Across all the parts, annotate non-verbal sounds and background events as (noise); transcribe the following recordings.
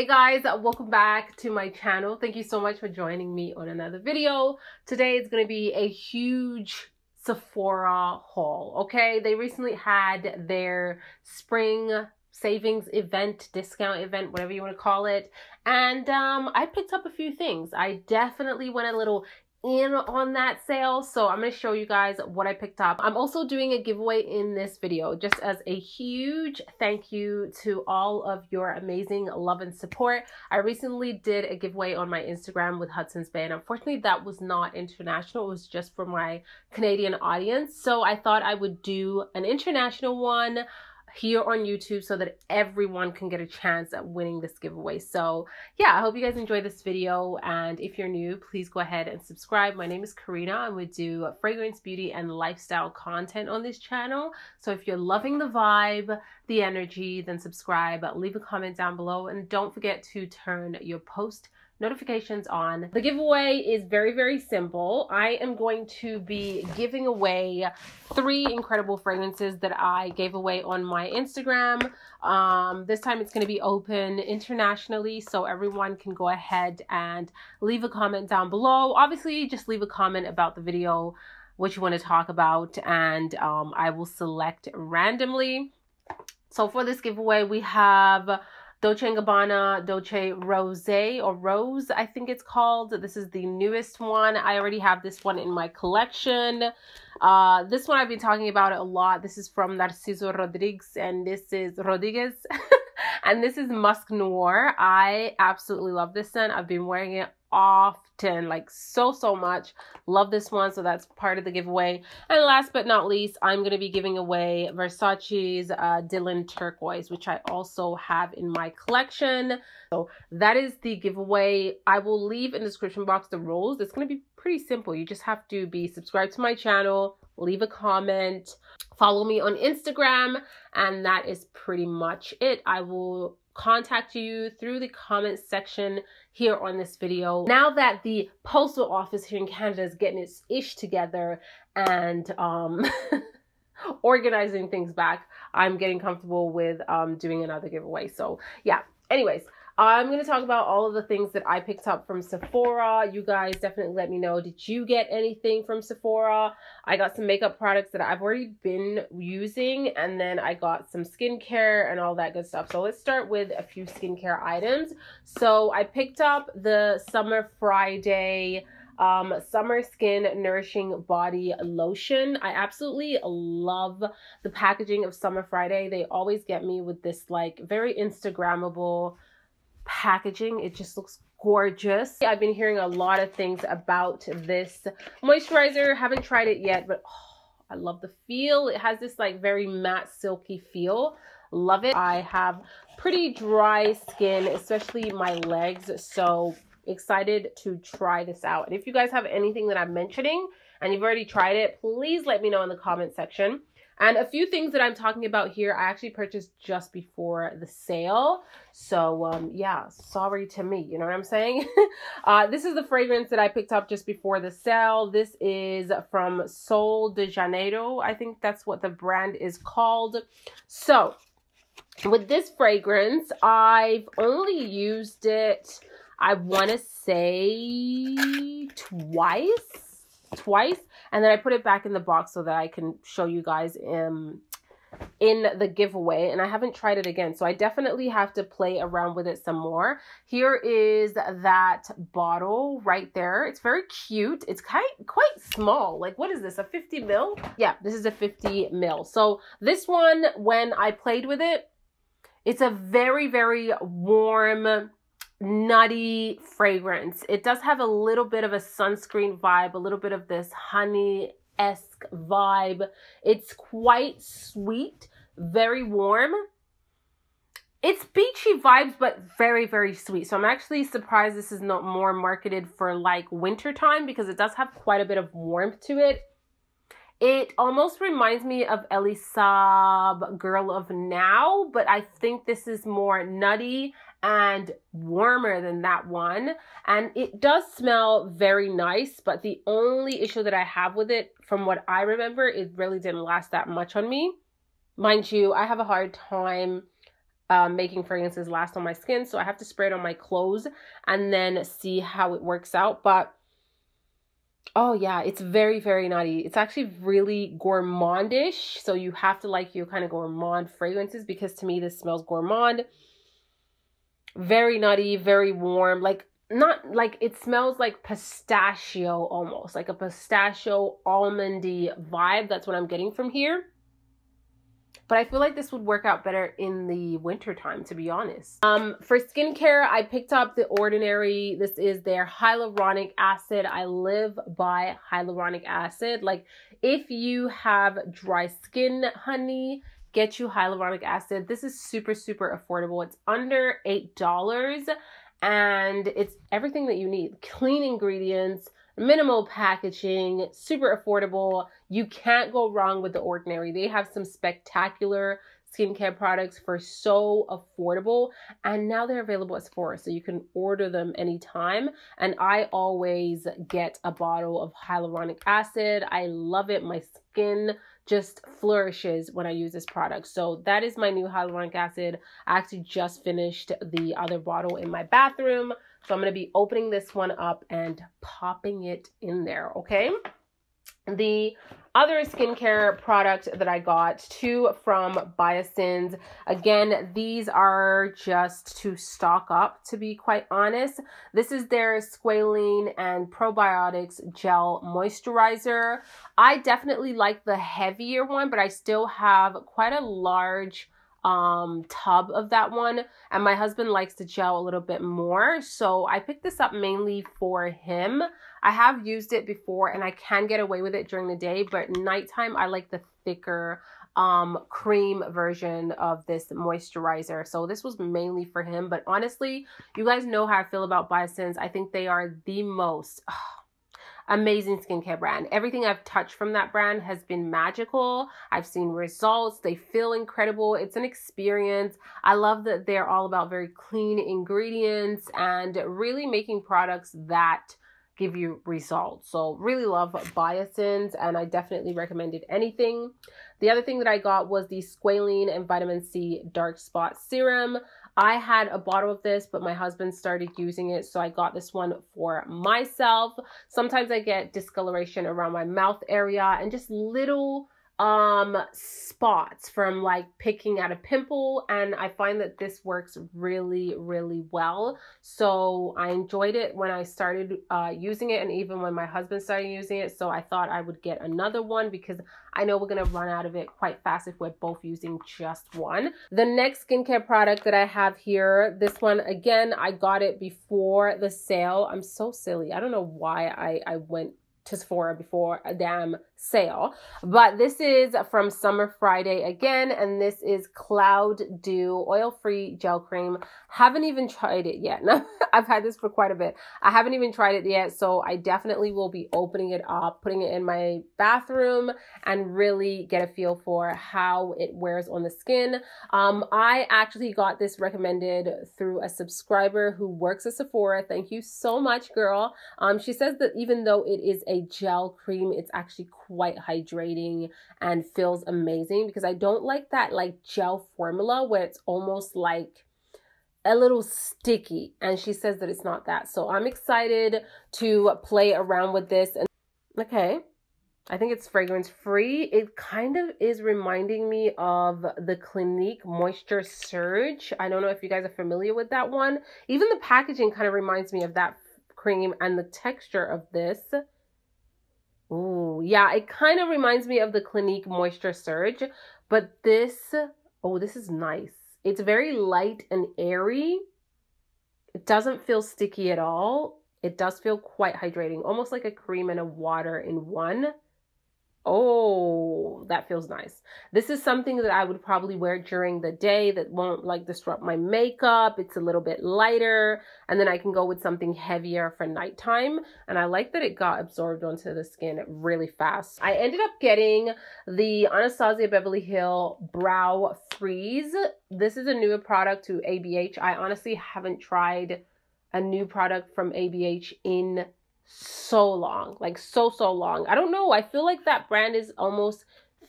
Hey guys, welcome back to my channel. Thank you so much for joining me on another video. Today is going to be a huge Sephora haul, okay? They recently had their spring savings event, discount event, whatever you want to call it. And um, I picked up a few things. I definitely went a little in on that sale so i'm going to show you guys what i picked up. I'm also doing a giveaway in this video just as a huge thank you to all of your amazing love and support. I recently did a giveaway on my instagram with hudson's bay and unfortunately that was not international it was just for my canadian audience. So i thought i would do an international one here on YouTube so that everyone can get a chance at winning this giveaway. So yeah, I hope you guys enjoy this video. And if you're new, please go ahead and subscribe. My name is Karina and we do fragrance, beauty, and lifestyle content on this channel. So if you're loving the vibe, the energy, then subscribe, leave a comment down below, and don't forget to turn your post notifications on. The giveaway is very, very simple. I am going to be giving away three incredible fragrances that I gave away on my Instagram. Um, this time it's going to be open internationally, so everyone can go ahead and leave a comment down below. Obviously, just leave a comment about the video, what you want to talk about, and um, I will select randomly. So for this giveaway, we have Dolce & Gabbana Dolce Rose or Rose, I think it's called. This is the newest one. I already have this one in my collection. Uh, this one I've been talking about a lot. This is from Narciso Rodriguez and this is Rodriguez. (laughs) and this is Musc Noir. I absolutely love this scent. I've been wearing it often, like so, so much. Love this one, so that's part of the giveaway. And last but not least, I'm going to be giving away Versace's uh, Dylan Turquoise, which I also have in my collection. So that is the giveaway. I will leave in the description box the rules. It's going to be pretty simple. You just have to be subscribed to my channel, leave a comment, follow me on Instagram, and that is pretty much it. I will contact you through the comment section here on this video. Now that the postal office here in Canada is getting its ish together and um, (laughs) organizing things back, I'm getting comfortable with um, doing another giveaway. So yeah, anyways, I'm going to talk about all of the things that I picked up from Sephora. You guys definitely let me know. Did you get anything from Sephora? I got some makeup products that I've already been using. And then I got some skincare and all that good stuff. So let's start with a few skincare items. So I picked up the Summer Friday um, Summer Skin Nourishing Body Lotion. I absolutely love the packaging of Summer Friday. They always get me with this like very Instagrammable packaging. It just looks gorgeous. I've been hearing a lot of things about this moisturizer. Haven't tried it yet, but oh, I love the feel. It has this like very matte silky feel. Love it. I have pretty dry skin, especially my legs. So excited to try this out. And if you guys have anything that I'm mentioning and you've already tried it, please let me know in the comment section. And a few things that I'm talking about here, I actually purchased just before the sale. So, um, yeah, sorry to me, you know what I'm saying? (laughs) uh, this is the fragrance that I picked up just before the sale. This is from Sol de Janeiro. I think that's what the brand is called. So, with this fragrance, I've only used it, I want to say twice twice and then I put it back in the box so that I can show you guys um in the giveaway and I haven't tried it again so I definitely have to play around with it some more. Here is that bottle right there. It's very cute. It's quite quite small. Like what is this? A 50 mil? Yeah, this is a 50 mil. So this one when I played with it it's a very very warm nutty fragrance. It does have a little bit of a sunscreen vibe, a little bit of this honey esque vibe. It's quite sweet, very warm. It's beachy vibes, but very, very sweet. So I'm actually surprised this is not more marketed for like winter time because it does have quite a bit of warmth to it. It almost reminds me of Elie Saab Girl of Now, but I think this is more nutty and warmer than that one. And it does smell very nice, but the only issue that I have with it, from what I remember, it really didn't last that much on me. Mind you, I have a hard time uh, making fragrances last on my skin. So I have to spray it on my clothes and then see how it works out. But oh yeah, it's very, very nutty. It's actually really gourmandish. So you have to like your kind of gourmand fragrances because to me this smells gourmand. Very nutty, very warm. Like not like it smells like pistachio almost, like a pistachio almondy vibe. That's what I'm getting from here. But I feel like this would work out better in the winter time, to be honest. Um, for skincare, I picked up the Ordinary. This is their hyaluronic acid. I live by hyaluronic acid. Like, if you have dry skin, honey, get you hyaluronic acid. This is super, super affordable. It's under $8 and it's everything that you need. Clean ingredients, minimal packaging, super affordable. You can't go wrong with the ordinary. They have some spectacular skincare products for so affordable and now they're available at Sephora so you can order them anytime and I always get a bottle of hyaluronic acid. I love it. My skin just flourishes when I use this product. So that is my new hyaluronic acid. I actually just finished the other bottle in my bathroom. So I'm going to be opening this one up and popping it in there, okay? The other skincare product that I got, two from Biossance. Again, these are just to stock up, to be quite honest. This is their squalane and probiotics gel moisturizer. I definitely like the heavier one, but I still have quite a large um tub of that one and my husband likes the gel a little bit more so i picked this up mainly for him i have used it before and i can get away with it during the day but nighttime i like the thicker um cream version of this moisturizer so this was mainly for him but honestly you guys know how i feel about Biossance i think they are the most amazing skincare brand. Everything I've touched from that brand has been magical. I've seen results. They feel incredible. It's an experience. I love that they're all about very clean ingredients and really making products that give you results. So really love Biossance and I definitely recommended anything. The other thing that I got was the Squalane and Vitamin C Dark Spot Serum. I had a bottle of this, but my husband started using it, so I got this one for myself. Sometimes I get discoloration around my mouth area and just little um spots from like picking at a pimple and I find that this works really really well. So I enjoyed it when I started uh, using it and even when my husband started using it. So I thought I would get another one because I know we're gonna run out of it quite fast if we're both using just one. The next skincare product that I have here this one again I got it before the sale. I'm so silly. I don't know why I I went to Sephora before a damn sale. But this is from Summer Friday again, and this is Cloud Dew Oil-Free Gel Cream. Haven't even tried it yet. (laughs) I've had this for quite a bit. I haven't even tried it yet, so I definitely will be opening it up, putting it in my bathroom, and really get a feel for how it wears on the skin. Um, I actually got this recommended through a subscriber who works at Sephora. Thank you so much, girl. Um, she says that even though it is a gel cream, it's actually quite hydrating and feels amazing because I don't like that like gel formula where it's almost like a little sticky and she says that it's not that. So I'm excited to play around with this and okay. I think it's fragrance free. It kind of is reminding me of the Clinique Moisture Surge. I don't know if you guys are familiar with that one. Even the packaging kind of reminds me of that cream and the texture of this Ooh, yeah, it kind of reminds me of the Clinique Moisture Surge, but this, oh, this is nice. It's very light and airy. It doesn't feel sticky at all. It does feel quite hydrating, almost like a cream and a water in one. Oh, that feels nice. This is something that I would probably wear during the day that won't like disrupt my makeup. It's a little bit lighter and then I can go with something heavier for nighttime. And I like that it got absorbed onto the skin really fast. I ended up getting the Anastasia Beverly Hill Brow Freeze. This is a newer product to ABH. I honestly haven't tried a new product from ABH in so long, like so, so long. I don't know. I feel like that brand is almost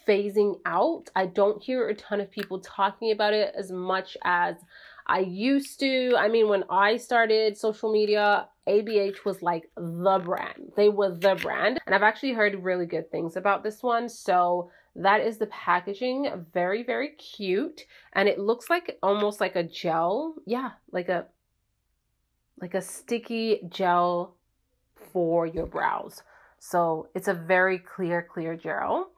phasing out. I don't hear a ton of people talking about it as much as I used to. I mean, when I started social media, ABH was like the brand. They were the brand. And I've actually heard really good things about this one. So that is the packaging. Very, very cute. And it looks like almost like a gel. Yeah, like a like a sticky gel for your brows. So it's a very clear, clear gel.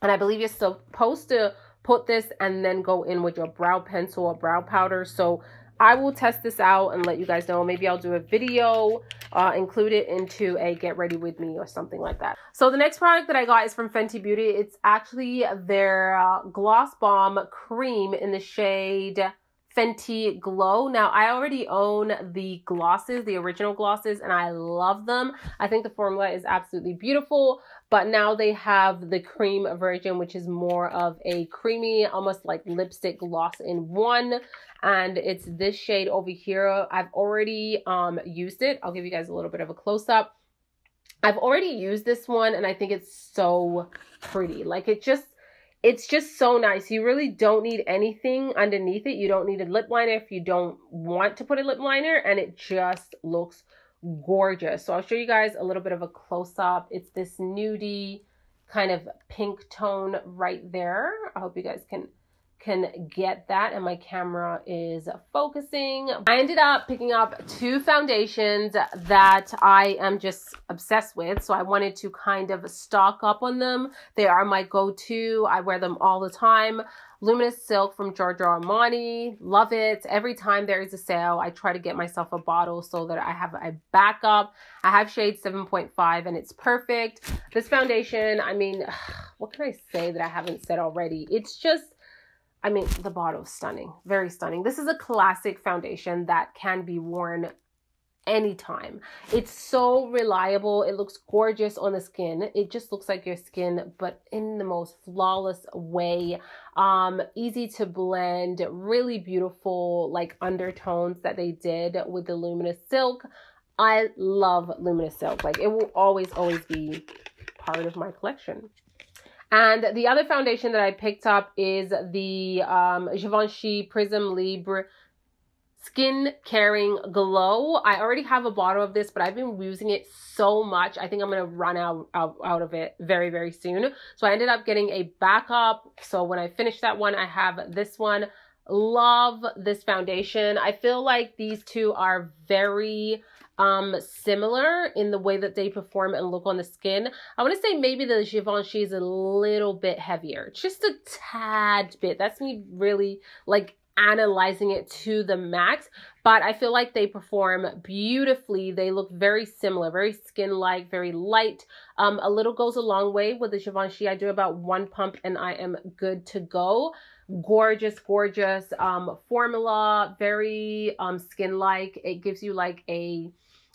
And I believe you're supposed to put this and then go in with your brow pencil or brow powder. So I will test this out and let you guys know. Maybe I'll do a video, uh, include it into a get ready with me or something like that. So the next product that I got is from Fenty Beauty. It's actually their uh, Gloss Bomb Cream in the shade Fenty Glow. Now, I already own the glosses, the original glosses, and I love them. I think the formula is absolutely beautiful, but now they have the cream version, which is more of a creamy, almost like lipstick gloss in one. And it's this shade over here. I've already um, used it. I'll give you guys a little bit of a close up. I've already used this one and I think it's so pretty. Like it just it's just so nice. You really don't need anything underneath it. You don't need a lip liner if you don't want to put a lip liner and it just looks gorgeous. So I'll show you guys a little bit of a close up. It's this nudie kind of pink tone right there. I hope you guys can can get that and my camera is focusing. I ended up picking up two foundations that I am just obsessed with. So I wanted to kind of stock up on them. They are my go-to. I wear them all the time. Luminous Silk from Giorgio Armani. Love it. Every time there is a sale, I try to get myself a bottle so that I have a backup. I have shade 7.5 and it's perfect. This foundation, I mean, (sighs) what can I say that I haven't said already? It's just I mean, the bottle is stunning, very stunning. This is a classic foundation that can be worn anytime. It's so reliable. It looks gorgeous on the skin. It just looks like your skin, but in the most flawless way. Um, easy to blend, really beautiful like undertones that they did with the luminous silk. I love luminous silk. Like it will always, always be part of my collection. And the other foundation that I picked up is the um, Givenchy Prisme Libre Skin Caring Glow. I already have a bottle of this, but I've been using it so much. I think I'm going to run out, out, out of it very, very soon. So I ended up getting a backup. So when I finish that one, I have this one. Love this foundation. I feel like these two are very um similar in the way that they perform and look on the skin. I want to say maybe the Givenchy is a little bit heavier, just a tad bit. That's me really like analyzing it to the max but i feel like they perform beautifully. They look very similar very skin like very light. Um a little goes a long way with the givenchy. I do about one pump and i am good to go. Gorgeous gorgeous um formula very um skin like it gives you like a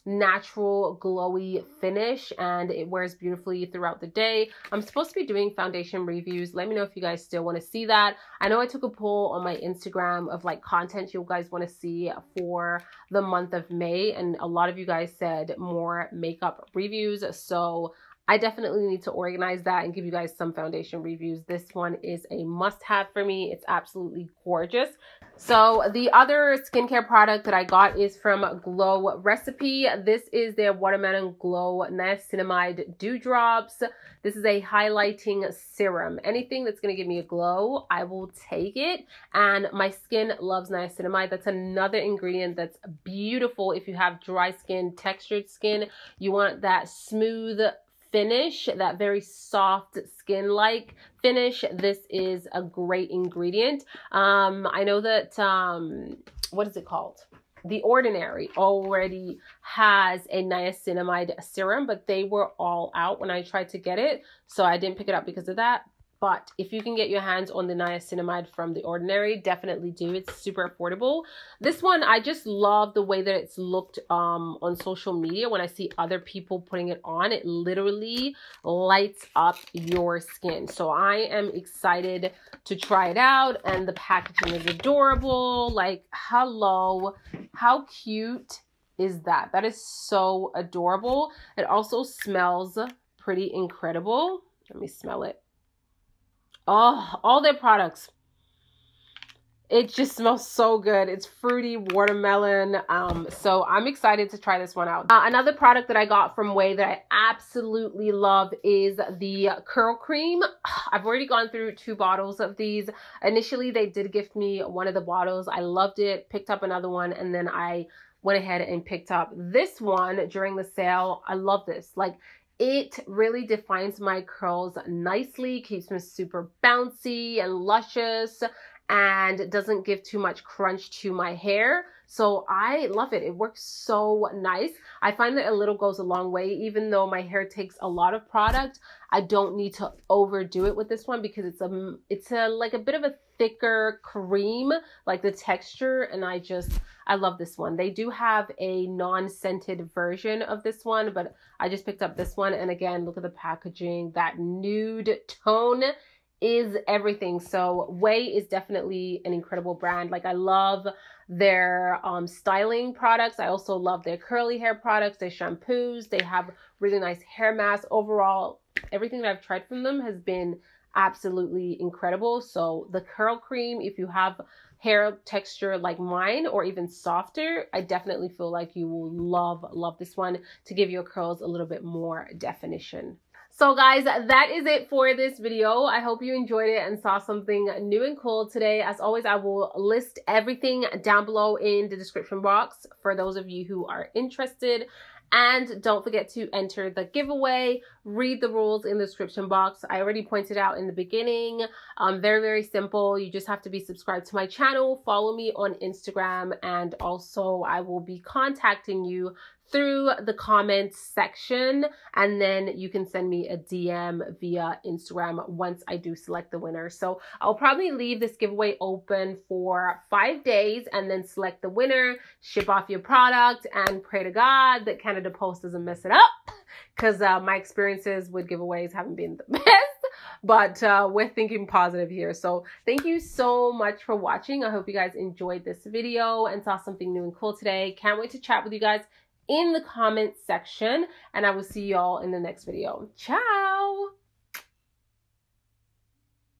natural glowy finish and it wears beautifully throughout the day. I'm supposed to be doing foundation reviews. Let me know if you guys still want to see that. I know I took a poll on my Instagram of like content you guys want to see for the month of May and a lot of you guys said more makeup reviews. So I definitely need to organize that and give you guys some foundation reviews. This one is a must have for me. It's absolutely gorgeous. So the other skincare product that I got is from Glow Recipe. This is their Watermelon Glow Niacinamide Dewdrops. This is a highlighting serum. Anything that's going to give me a glow, I will take it. And my skin loves niacinamide. That's another ingredient that's beautiful if you have dry skin, textured skin. You want that smooth finish, that very soft skin-like finish, this is a great ingredient. Um, I know that, um, what is it called? The Ordinary already has a niacinamide serum, but they were all out when I tried to get it. So I didn't pick it up because of that. But if you can get your hands on the niacinamide from The Ordinary, definitely do. It's super affordable. This one, I just love the way that it's looked um, on social media. When I see other people putting it on, it literally lights up your skin. So I am excited to try it out. And the packaging is adorable. Like, hello. How cute is that? That is so adorable. It also smells pretty incredible. Let me smell it. Oh, all their products it just smells so good. It's fruity watermelon. Um, so I'm excited to try this one out. Uh, another product that I got from Ouai that I absolutely love is the curl cream. (sighs) I've already gone through two bottles of these. Initially, they did gift me one of the bottles. I loved it, picked up another one, and then I went ahead and picked up this one during the sale. I love this. Like, it really defines my curls nicely, keeps them super bouncy and luscious and it doesn't give too much crunch to my hair. So I love it. It works so nice. I find that a little goes a long way. Even though my hair takes a lot of product, I don't need to overdo it with this one because it's a it's a like a bit of a thicker cream, like the texture, and I just I love this one. They do have a non-scented version of this one, but I just picked up this one and again, look at the packaging, that nude tone is everything. So Ouai is definitely an incredible brand. Like I love their um, styling products. I also love their curly hair products, their shampoos. They have really nice hair masks. Overall, everything that I've tried from them has been absolutely incredible. So the curl cream, if you have hair texture like mine or even softer, I definitely feel like you will love, love this one to give your curls a little bit more definition. So guys, that is it for this video. I hope you enjoyed it and saw something new and cool today. As always, I will list everything down below in the description box for those of you who are interested. And don't forget to enter the giveaway. Read the rules in the description box. I already pointed out in the beginning. Um, very, very simple. You just have to be subscribed to my channel, follow me on Instagram, and also I will be contacting you through the comments section and then you can send me a DM via Instagram once I do select the winner. So I'll probably leave this giveaway open for five days and then select the winner, ship off your product and pray to God that Canada Post doesn't mess it up because uh, my experiences with giveaways haven't been the (laughs) best but uh, we're thinking positive here. So thank you so much for watching. I hope you guys enjoyed this video and saw something new and cool today. Can't wait to chat with you guys in the comments section. And I will see y'all in the next video. Ciao!